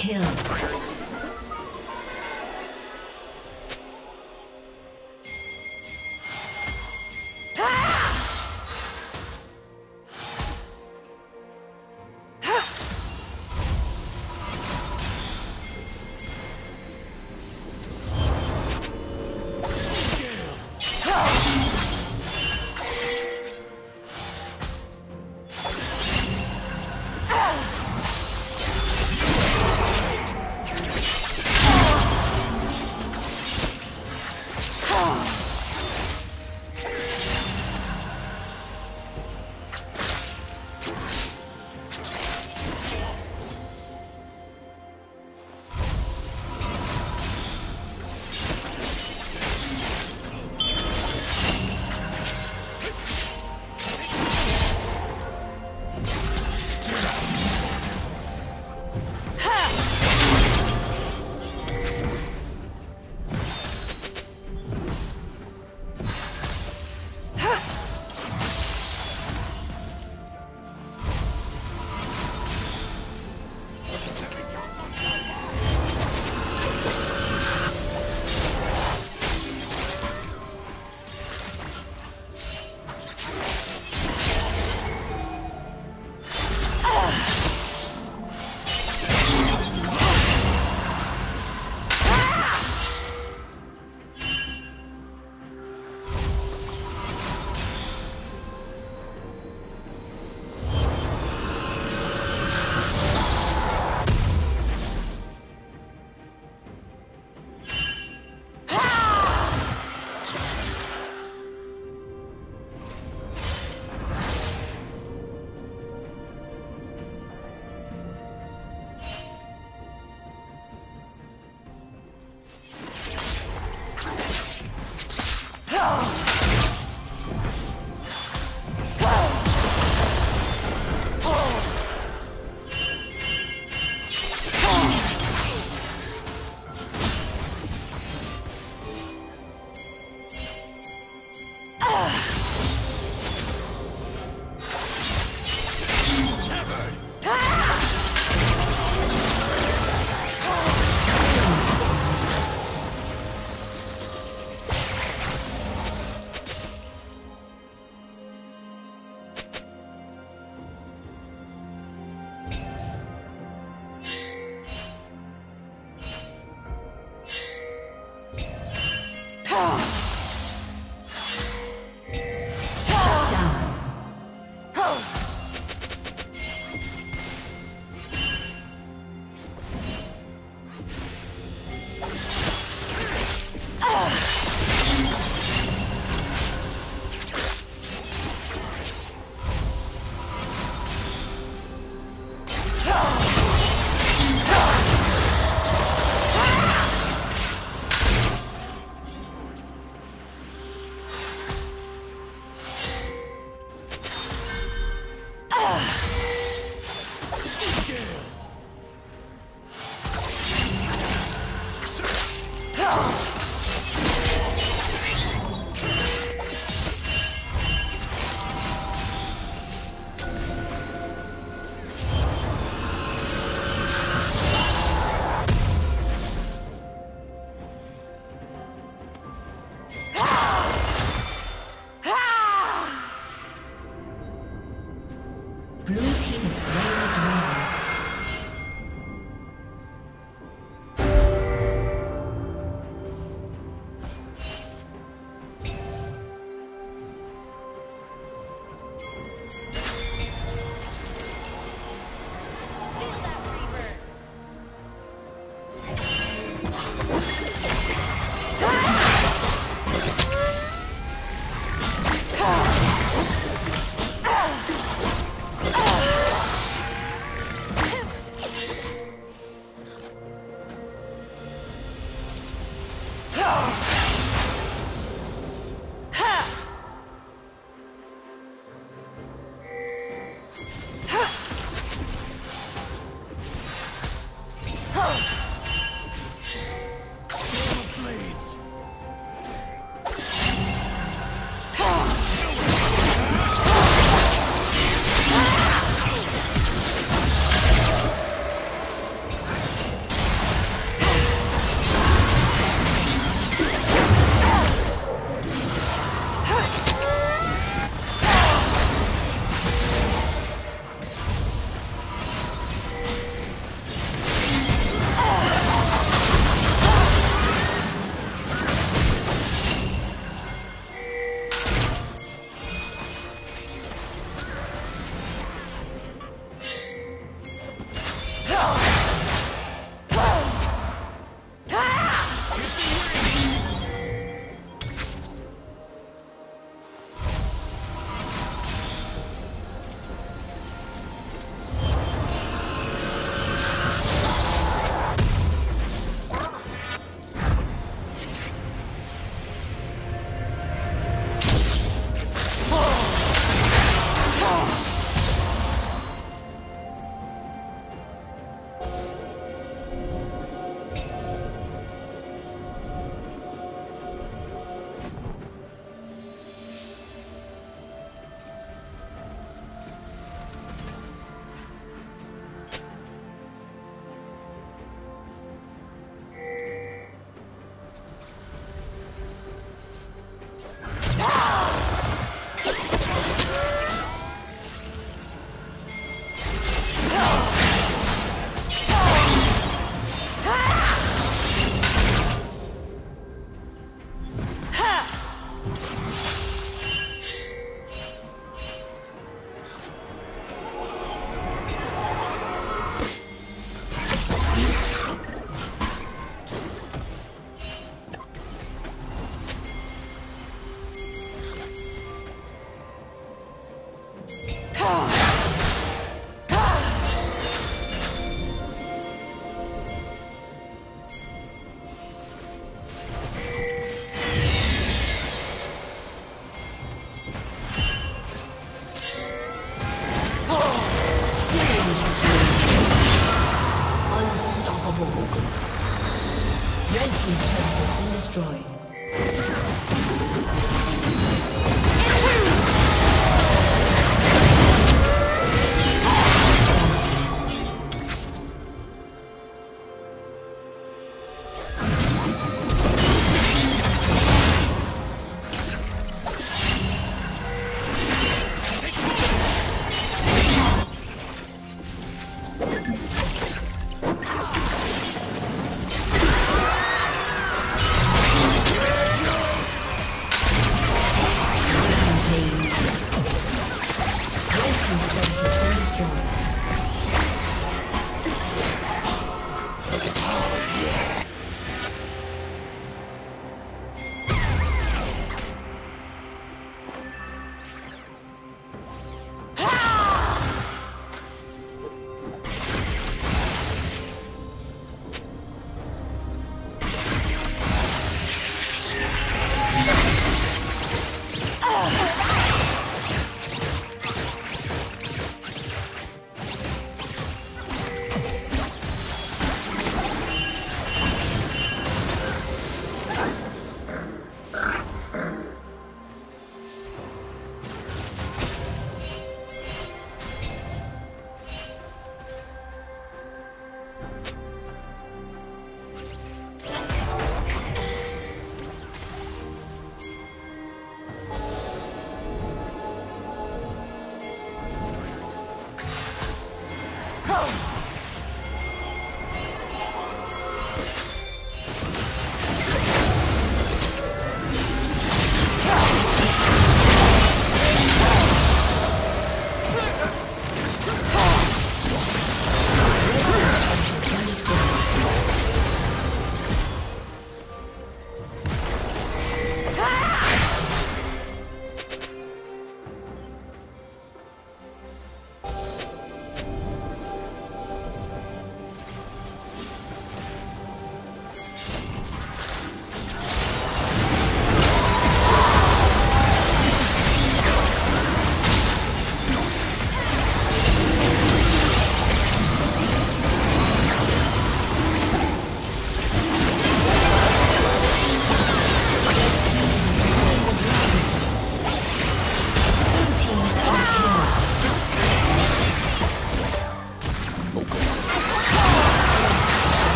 kill.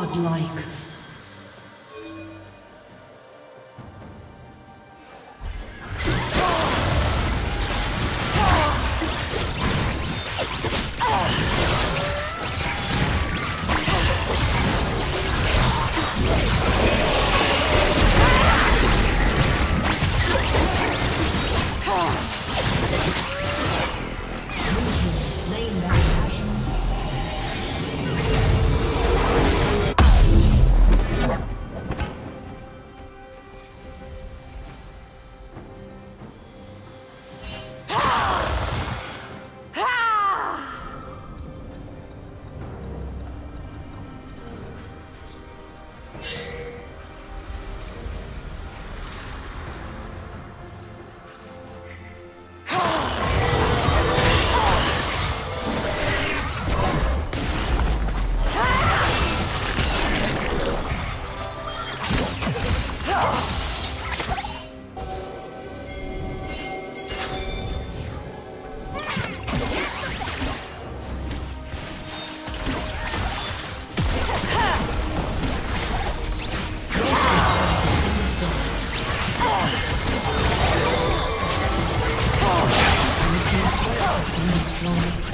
Godlike. destroyed.